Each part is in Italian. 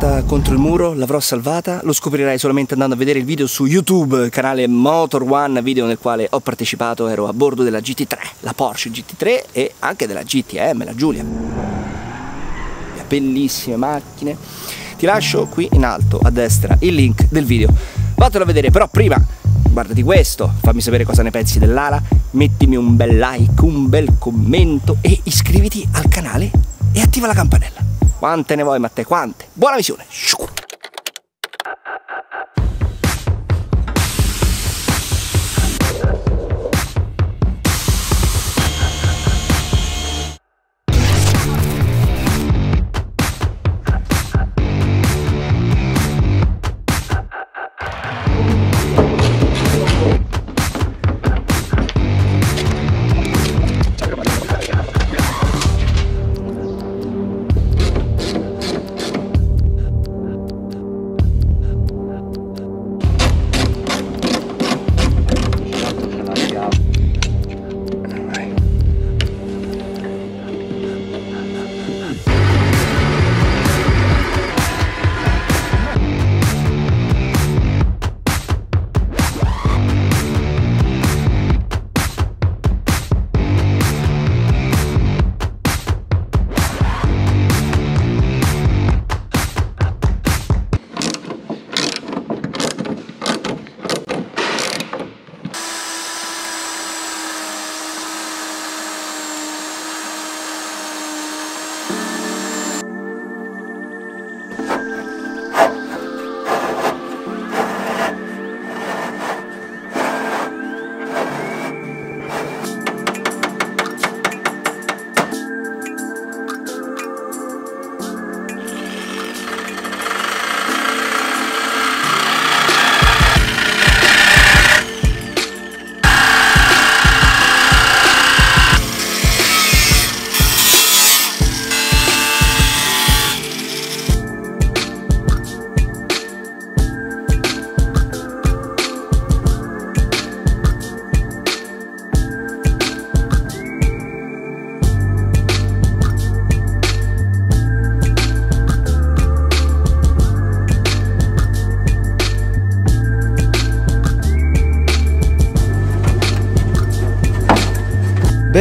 schiantata contro il muro, l'avrò salvata, lo scoprirai solamente andando a vedere il video su YouTube, canale Motor One, video nel quale ho partecipato, ero a bordo della GT3, la Porsche GT3 e anche della GTM, la Giulia. Bellissime macchine. Ti lascio qui in alto a destra il link del video. Vatelo a vedere, però prima guardati questo, fammi sapere cosa ne pensi dell'ala, mettimi un bel like, un bel commento e iscriviti al canale e attiva la campanella. Quante ne vuoi, Matteo? Quante? Buona visione!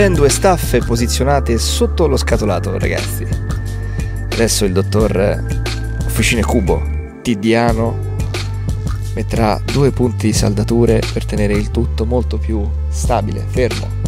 Ben due staffe posizionate sotto lo scatolato, ragazzi. Adesso il dottor Officine Cubo Tidiano metterà due punti di saldature per tenere il tutto molto più stabile, fermo.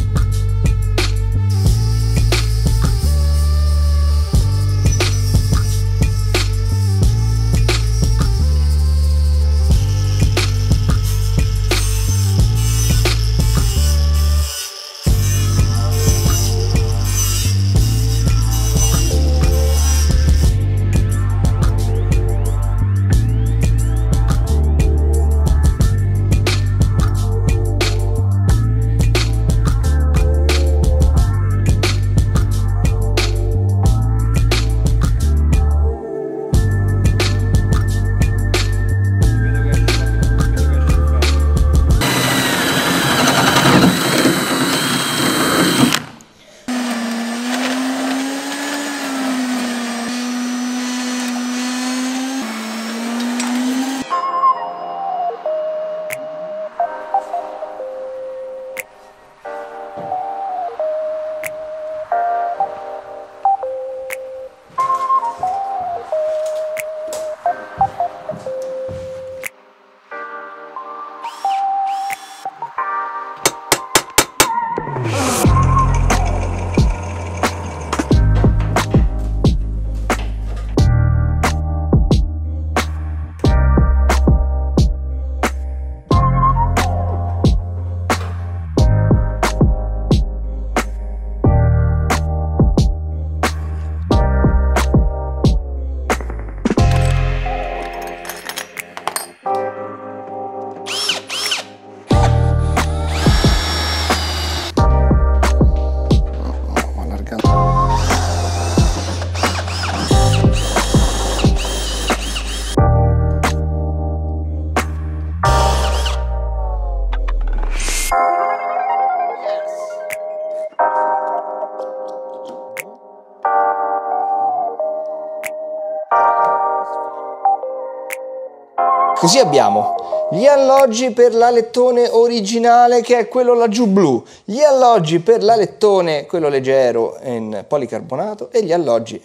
Così abbiamo gli alloggi per l'alettone originale che è quello laggiù blu, gli alloggi per l'alettone, quello leggero in policarbonato e gli alloggi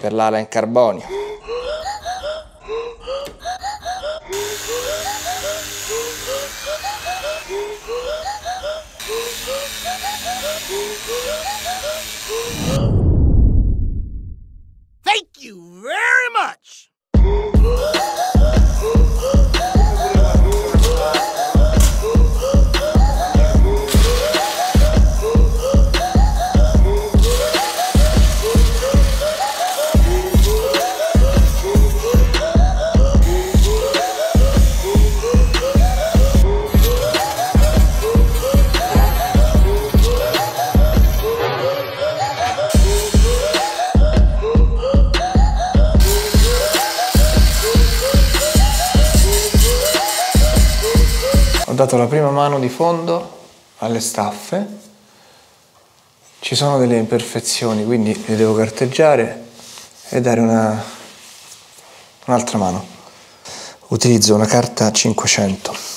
per l'ala in carbonio. Dato la prima mano di fondo alle staffe, ci sono delle imperfezioni, quindi le devo carteggiare e dare una, un'altra mano. Utilizzo una carta 500.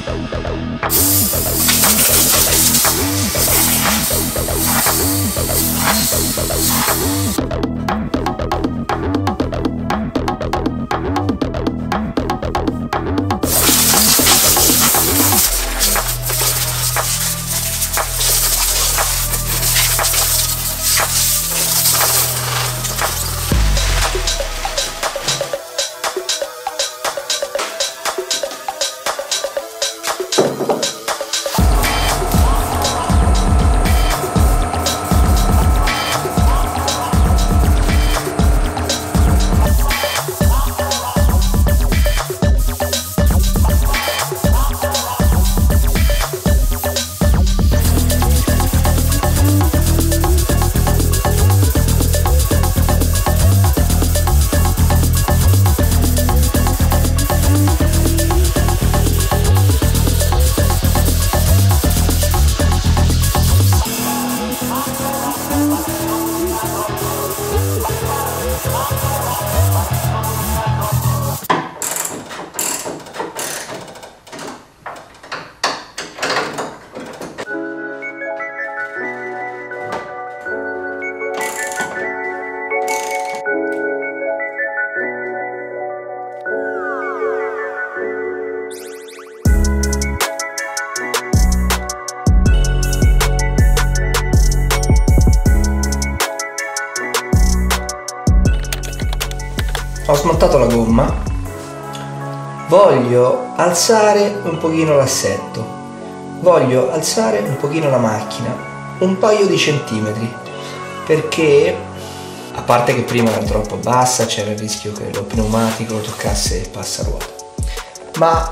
Sim. Ho smontato la gomma, voglio alzare un pochino l'assetto, voglio alzare un pochino la macchina, un paio di centimetri, perché A parte che prima era troppo bassa, c'era il rischio che lo pneumatico toccasse il passaruota. Ma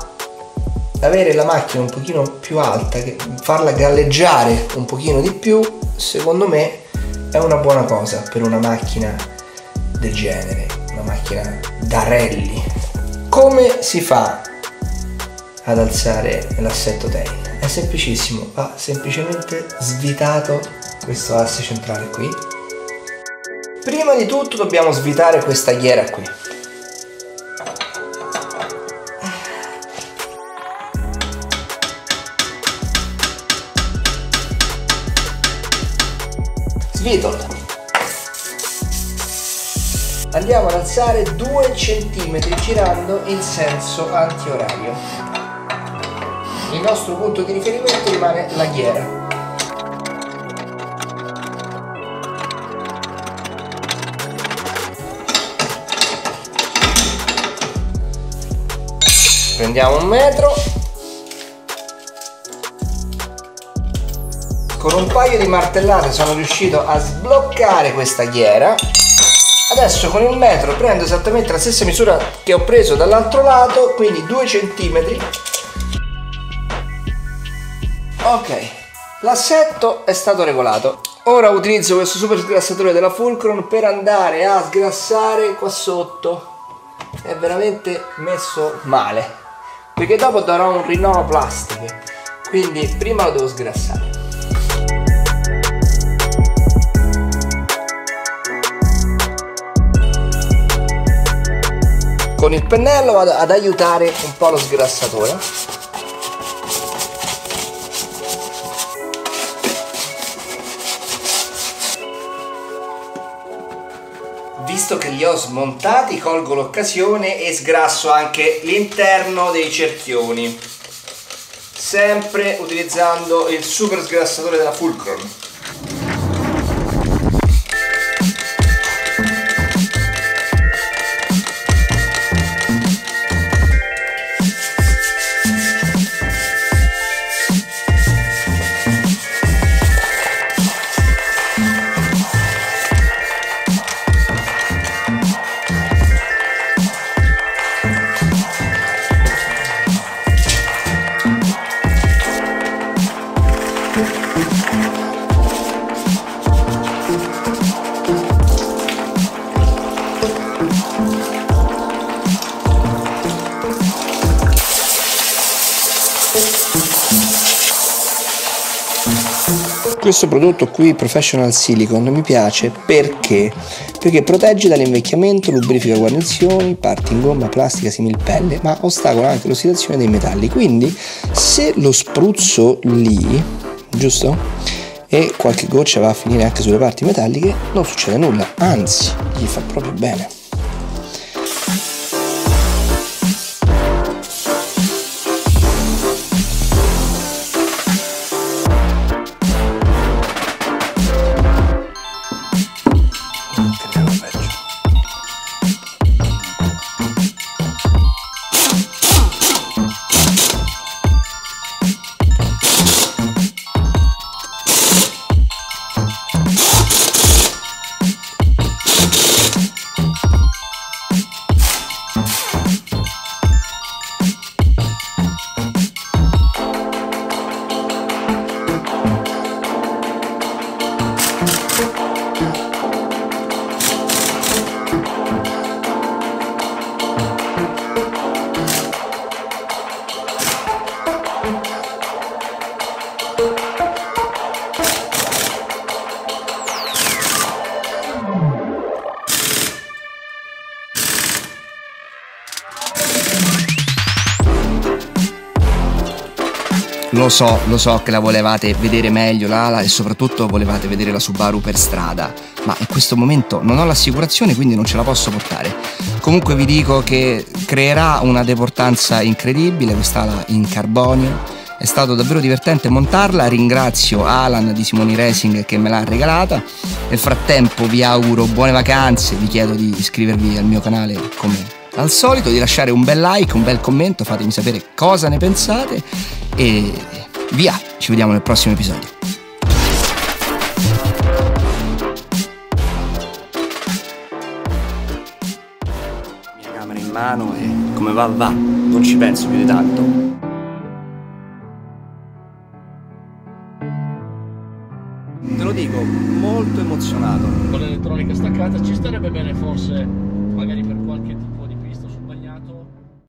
avere la macchina un pochino più alta, farla galleggiare un pochino di più, secondo me è una buona cosa per una macchina del genere, una macchina da rally. Come si fa ad alzare l'assetto tail? È semplicissimo, va semplicemente svitato questo asse centrale qui. Prima di tutto dobbiamo svitare questa ghiera qui. Svitolo. Andiamo ad alzare 2 cm girando in senso antiorario. Il nostro punto di riferimento rimane la ghiera. Prendiamo un metro con un paio di martellate sono riuscito a sbloccare questa ghiera adesso con il metro prendo esattamente la stessa misura che ho preso dall'altro lato quindi 2 cm ok l'assetto è stato regolato. Ora utilizzo questo super sgrassatore della Fulcron per andare a sgrassare qua sotto. È veramente messo male perché dopo darò un rinnovo plastiche quindi prima lo devo sgrassare con il pennello vado ad aiutare un po' lo sgrassatore. Visto che li ho smontati colgo l'occasione e sgrasso anche l'interno dei cerchioni sempre utilizzando il super sgrassatore della Fulcrum questo prodotto qui Professional Silicon mi piace perché? Perché protegge dall'invecchiamento, lubrifica guarnizioni, parti in gomma, plastica, similpelle, ma ostacola anche l'ossidazione dei metalli. Quindi se lo spruzzo lì, giusto? E qualche goccia va a finire anche sulle parti metalliche, non succede nulla, anzi, gli fa proprio bene. Lo so, lo so che la volevate vedere meglio l'ala e soprattutto volevate vedere la Subaru per strada, ma in questo momento non ho l'assicurazione quindi non ce la posso portare. Comunque vi dico che creerà una deportanza incredibile quest'ala in carbonio. È stato davvero divertente montarla, ringrazio Alan di Simoni Racing che me l'ha regalata. Nel frattempo vi auguro buone vacanze, vi chiedo di iscrivervi al mio canale come al solito di lasciare un bel like, un bel commento, fatemi sapere cosa ne pensate e via, ci vediamo nel prossimo episodio. Mia camera in mano e come va va, non ci penso più di tanto.